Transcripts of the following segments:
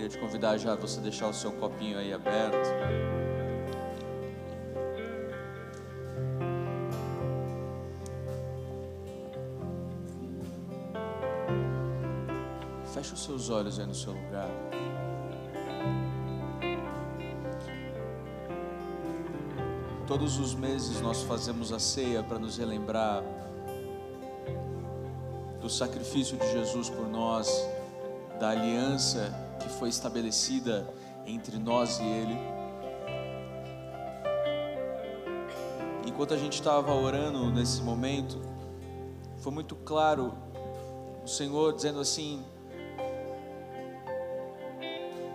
Queria te convidar já você deixar o seu copinho aí aberto. Feche os seus olhos aí no seu lugar. Todos os meses nós fazemos a ceia para nos relembrar do sacrifício de Jesus por nós, da aliança que foi estabelecida entre nós e Ele. Enquanto a gente estava orando nesse momento, foi muito claro o Senhor dizendo assim: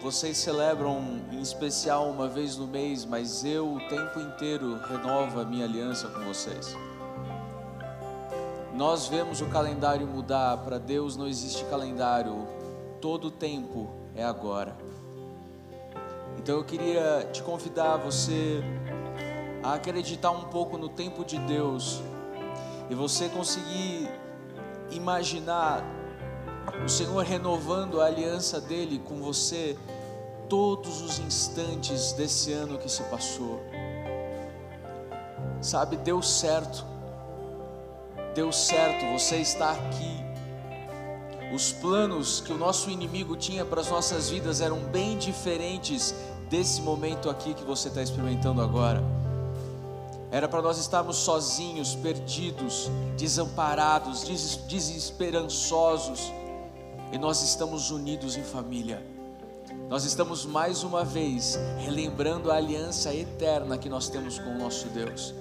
vocês celebram em especial uma vez no mês, mas eu o tempo inteiro renovo a minha aliança com vocês. Nós vemos o calendário mudar, para Deus não existe calendário, todo tempo é agora. Então eu queria te convidar você a acreditar um pouco no tempo de Deus e você conseguir imaginar o Senhor renovando a aliança dele com você todos os instantes desse ano que se passou. Sabe, deu certo. Deu certo, você está aqui. Os planos que o nosso inimigo tinha para as nossas vidas eram bem diferentes desse momento aqui que você está experimentando agora. Era para nós estarmos sozinhos, perdidos, desamparados, desesperançosos e nós estamos unidos em família. Nós estamos mais uma vez relembrando a aliança eterna que nós temos com o nosso Deus.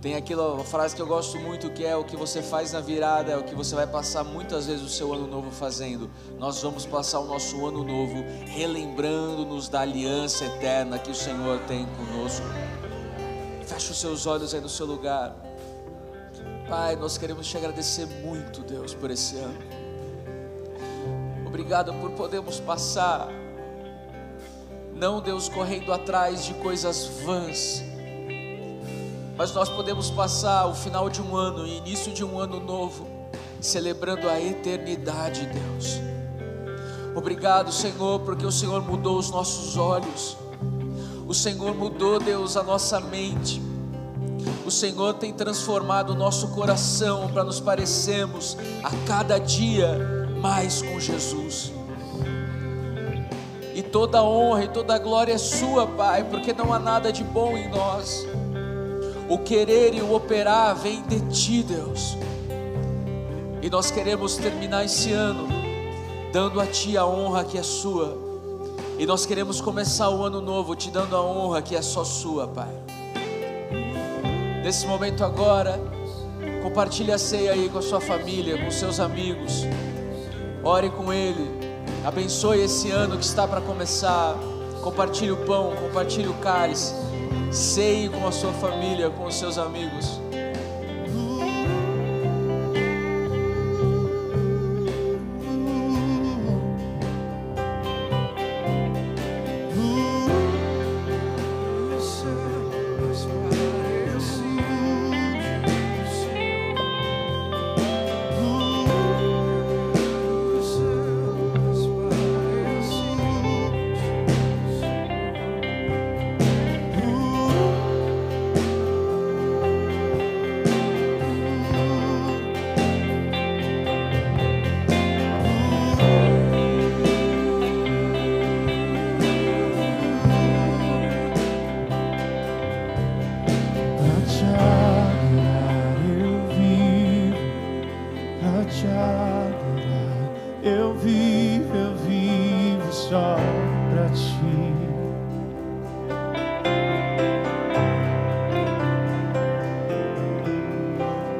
Tem aquela frase que eu gosto muito que é o que você faz na virada, é o que você vai passar muitas vezes o seu ano novo fazendo. Nós vamos passar o nosso ano novo relembrando-nos da aliança eterna que o Senhor tem conosco. Feche os seus olhos aí no seu lugar. Pai, nós queremos te agradecer muito, Deus, por esse ano. Obrigado por podermos passar, não Deus correndo atrás de coisas vãs, mas nós podemos passar o final de um ano e início de um ano novo, celebrando a eternidade, Deus. Obrigado, Senhor, porque o Senhor mudou os nossos olhos, o Senhor mudou, Deus, a nossa mente. O Senhor tem transformado o nosso coração para nos parecermos a cada dia mais com Jesus. E toda honra e toda glória é sua, Pai, porque não há nada de bom em nós. O querer e o operar vem de ti, Deus. E nós queremos terminar esse ano dando a ti a honra que é sua. E nós queremos começar o ano novo te dando a honra que é só sua, Pai. Nesse momento agora, compartilhe a ceia aí com a sua família, com seus amigos. Ore com Ele. Abençoe esse ano que está para começar. Compartilhe o pão, compartilhe o cálice. Ceie com a sua família, com os seus amigos.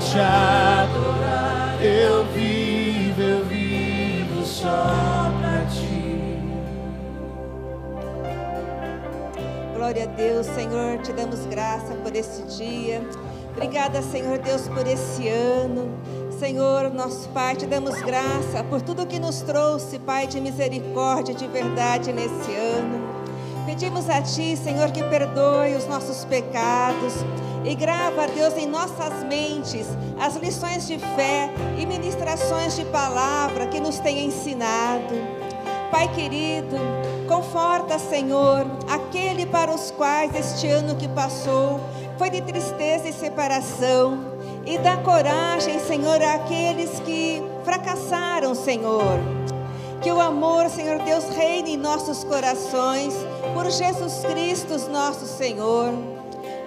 te adorar eu vivo, eu vivo só ti. Glória a Deus, Senhor, te damos graça por esse dia. Obrigada, Senhor Deus, por esse ano. Senhor, nosso Pai, te damos graça por tudo que nos trouxe, Pai, de misericórdia, de verdade nesse ano. Pedimos a Ti, Senhor, que perdoe os nossos pecados e grava, Deus, em nossas mentes as lições de fé e ministrações de palavra que nos tem ensinado. Pai querido, conforta, Senhor, aquele para os quais este ano que passou foi de tristeza e separação. E dá coragem, Senhor, àqueles que fracassaram, Senhor. Que o amor, Senhor Deus, reine em nossos corações, por Jesus Cristo, nosso Senhor.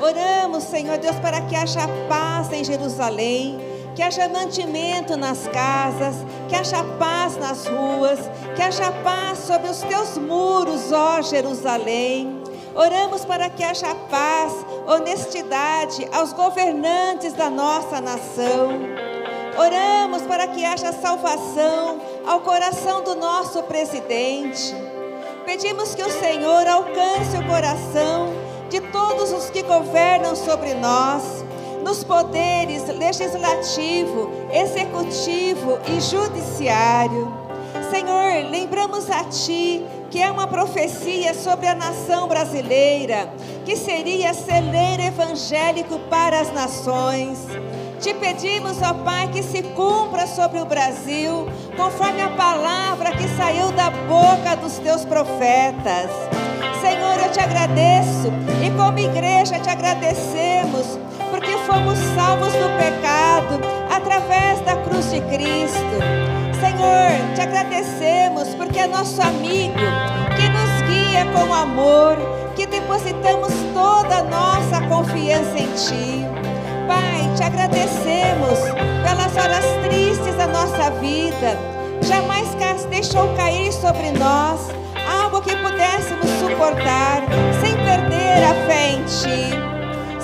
Oramos, Senhor Deus, para que haja paz em Jerusalém, que haja mantimento nas casas, que haja paz nas ruas, que haja paz sobre os teus muros, ó Jerusalém. Oramos para que haja paz, honestidade aos governantes da nossa nação. Oramos para que haja salvação ao coração do nosso presidente. Pedimos que o Senhor alcance o coração de todos os que governam sobre nós, nos poderes legislativo, executivo e judiciário. Senhor, lembramos a Ti que é uma profecia sobre a nação brasileira, que seria celeiro evangélico para as nações. Te pedimos, ó Pai, que se cumpra sobre o Brasil, conforme a palavra que saiu da boca dos teus profetas. Senhor, eu te agradeço e como igreja te agradecemos, porque fomos salvos do pecado através da cruz de Cristo. Senhor, te agradecemos porque é nosso amigo, que nos guia com amor, que depositamos toda a nossa confiança em Ti. Pai, te agradecemos pelas horas tristes da nossa vida. Jamais deixou cair sobre nós algo que pudéssemos suportar sem perder a fé em Ti.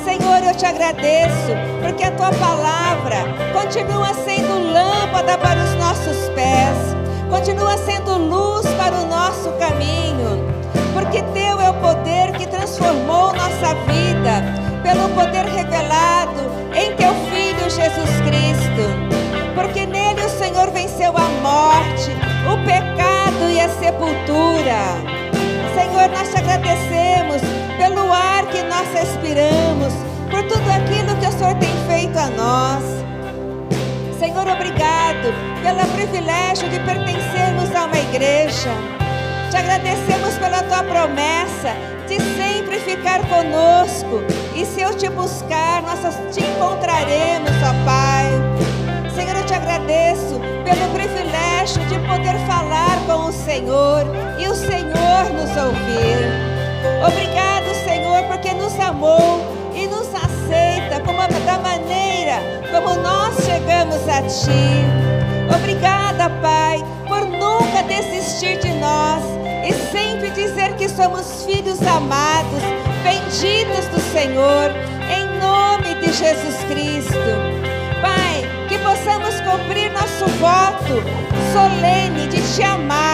Senhor, eu te agradeço, porque a tua palavra continua sendo lâmpada para os nossos pés, continua sendo luz para o nosso caminho, porque teu é o poder que transformou nossa vida, pelo poder revelado em teu Filho Jesus Cristo, porque nele o Senhor venceu a morte, o pecado e a sepultura. Senhor, nós te agradecemos nós respiramos, por tudo aquilo que o Senhor tem feito a nós. Senhor, obrigado pelo privilégio de pertencermos a uma igreja. Te agradecemos pela tua promessa de sempre ficar conosco. E se eu te buscar, nós te encontraremos, ó Pai. Senhor, eu te agradeço pelo privilégio de poder falar com o Senhor e o Senhor nos ouvir. Obrigado, Senhor, porque nos amou e nos aceita como da maneira como nós chegamos a Ti. Obrigada, Pai, por nunca desistir de nós e sempre dizer que somos filhos amados, benditos do Senhor, em nome de Jesus Cristo. Pai, que possamos cumprir nosso voto solene de te amar,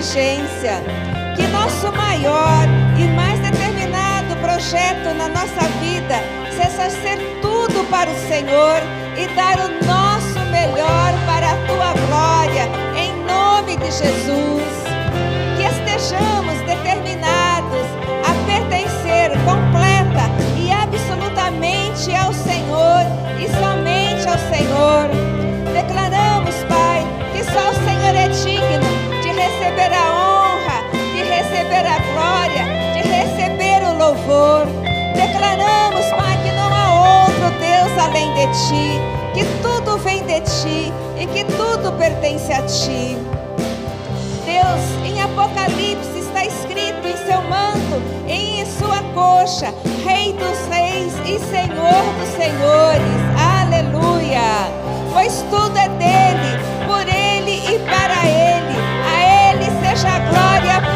inteligência. Que nosso maior e mais determinado projeto na nossa vida seja ser tudo para o Senhor e dar o nosso melhor para a tua glória, em nome de Jesus. Que estejamos determinados a pertencer completa e absolutamente ao Senhor e somente ao Senhor. vem de ti, que tudo vem de ti e que tudo pertence a ti. Deus, em Apocalipse está escrito em seu manto, em sua coxa, Rei dos Reis e Senhor dos Senhores. Aleluia! Pois tudo é dele, por ele e para ele. A ele seja a glória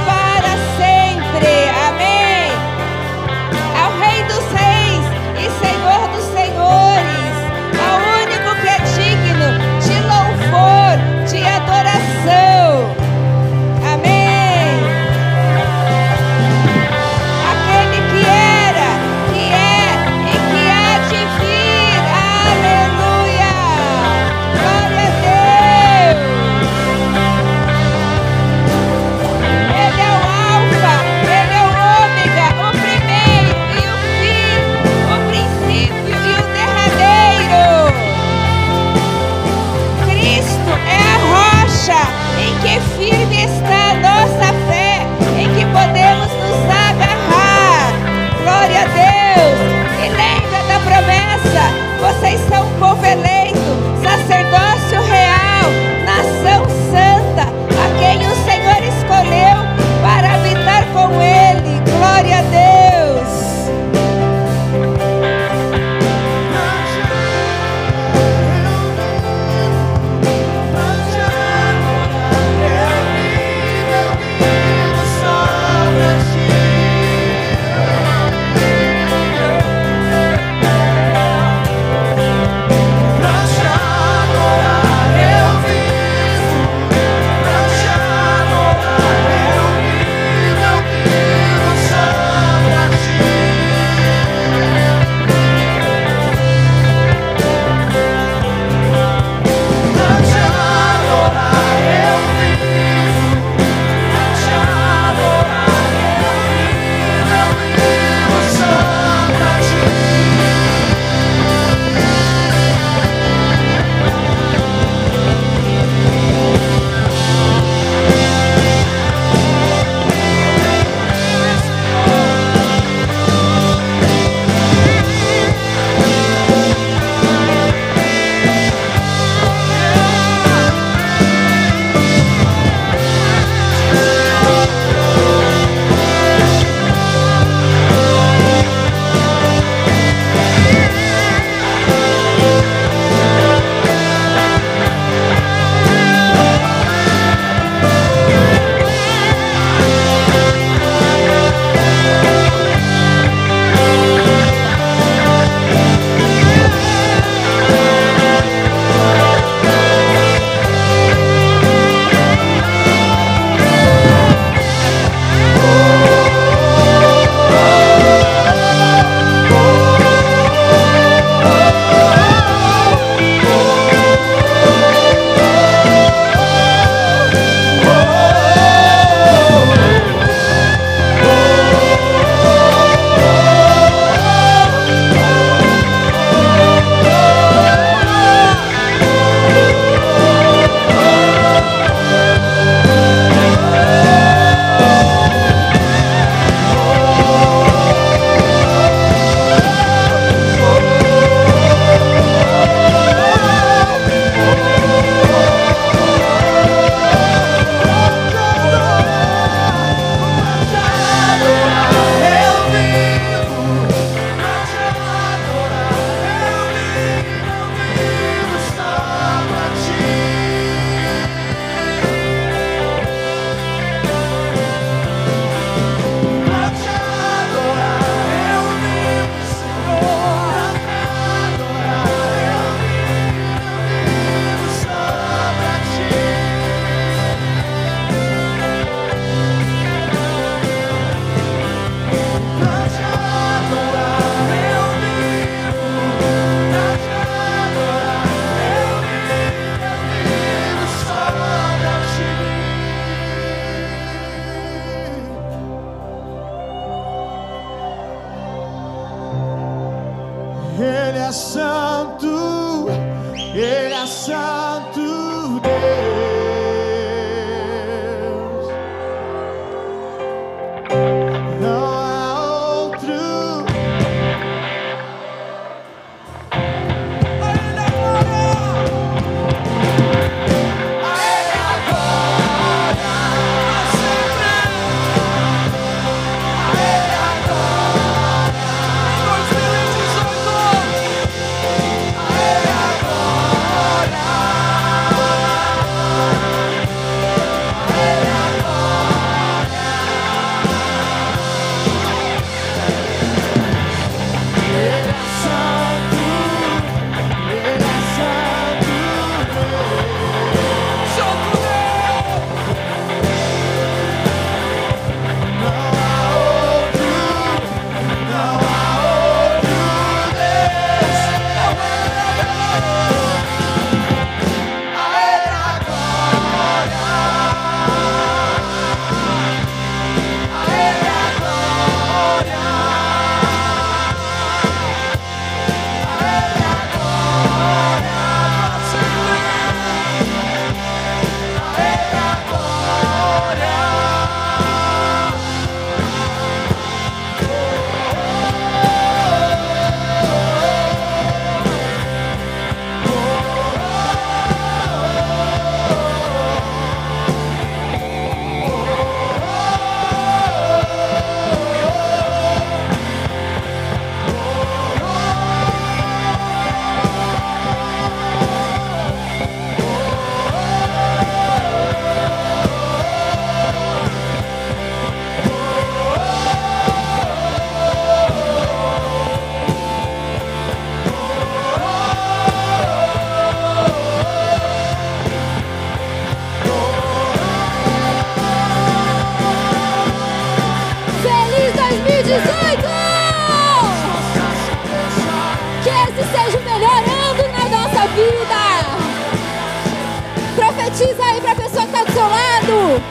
seu lado.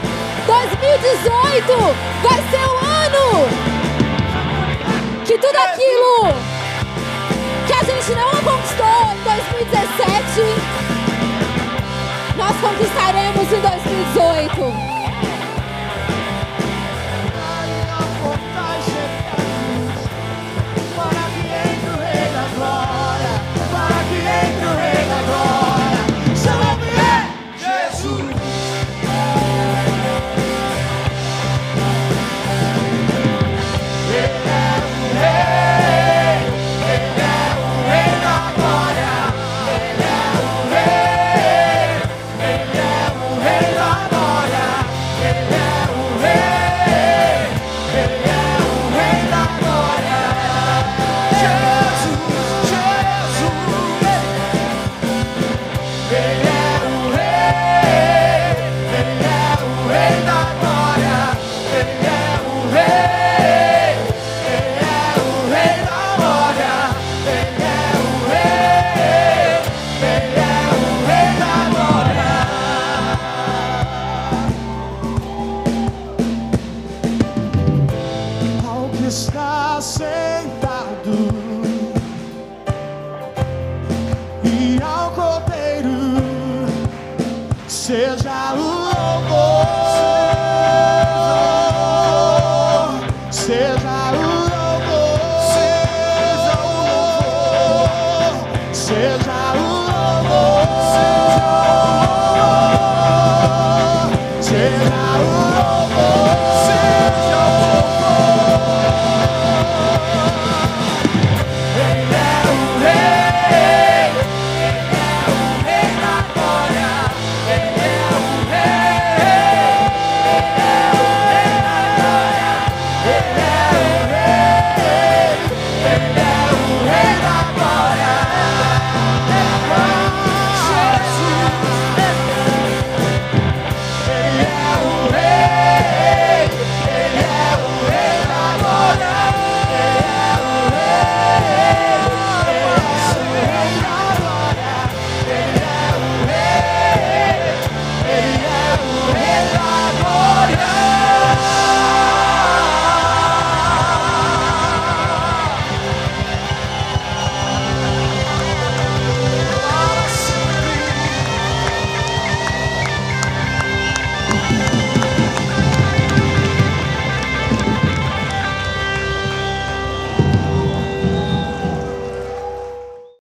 2018 vai ser o ano que tudo aquilo que a gente não conquistou em 2017, nós conquistaremos em 2018.